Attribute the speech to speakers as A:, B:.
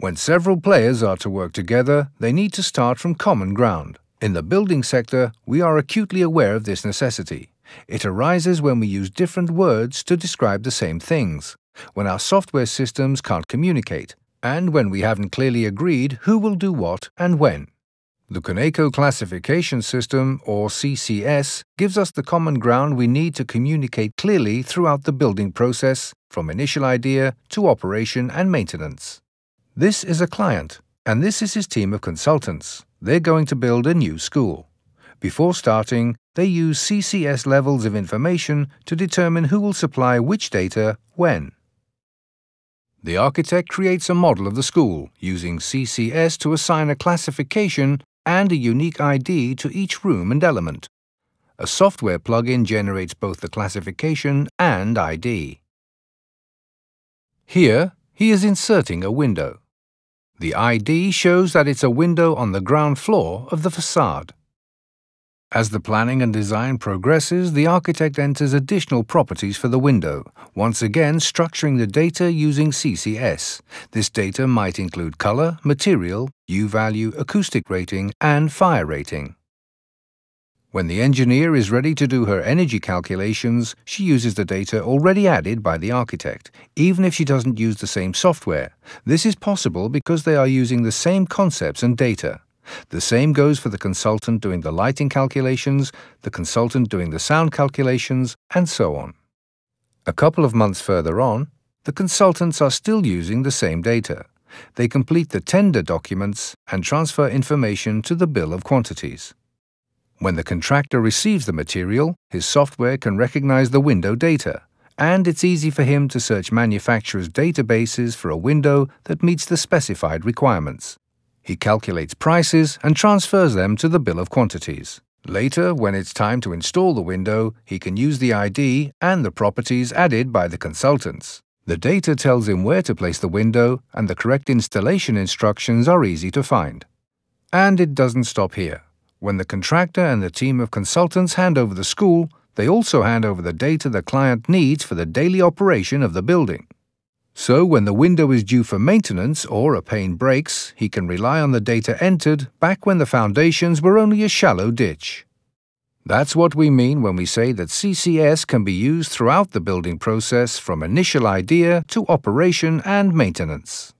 A: When several players are to work together, they need to start from common ground. In the building sector, we are acutely aware of this necessity. It arises when we use different words to describe the same things, when our software systems can't communicate, and when we haven't clearly agreed who will do what and when. The cuneco Classification System, or CCS, gives us the common ground we need to communicate clearly throughout the building process, from initial idea to operation and maintenance. This is a client, and this is his team of consultants. They're going to build a new school. Before starting, they use CCS levels of information to determine who will supply which data when. The architect creates a model of the school using CCS to assign a classification and a unique ID to each room and element. A software plugin generates both the classification and ID. Here, he is inserting a window. The ID shows that it's a window on the ground floor of the facade. As the planning and design progresses, the architect enters additional properties for the window, once again structuring the data using CCS. This data might include color, material, U-value, acoustic rating, and fire rating. When the engineer is ready to do her energy calculations, she uses the data already added by the architect, even if she doesn't use the same software. This is possible because they are using the same concepts and data. The same goes for the consultant doing the lighting calculations, the consultant doing the sound calculations, and so on. A couple of months further on, the consultants are still using the same data. They complete the tender documents and transfer information to the bill of quantities. When the contractor receives the material, his software can recognize the window data, and it's easy for him to search manufacturers' databases for a window that meets the specified requirements. He calculates prices and transfers them to the bill of quantities. Later, when it's time to install the window, he can use the ID and the properties added by the consultants. The data tells him where to place the window, and the correct installation instructions are easy to find. And it doesn't stop here. When the contractor and the team of consultants hand over the school, they also hand over the data the client needs for the daily operation of the building. So when the window is due for maintenance or a pane breaks, he can rely on the data entered back when the foundations were only a shallow ditch. That's what we mean when we say that CCS can be used throughout the building process from initial idea to operation and maintenance.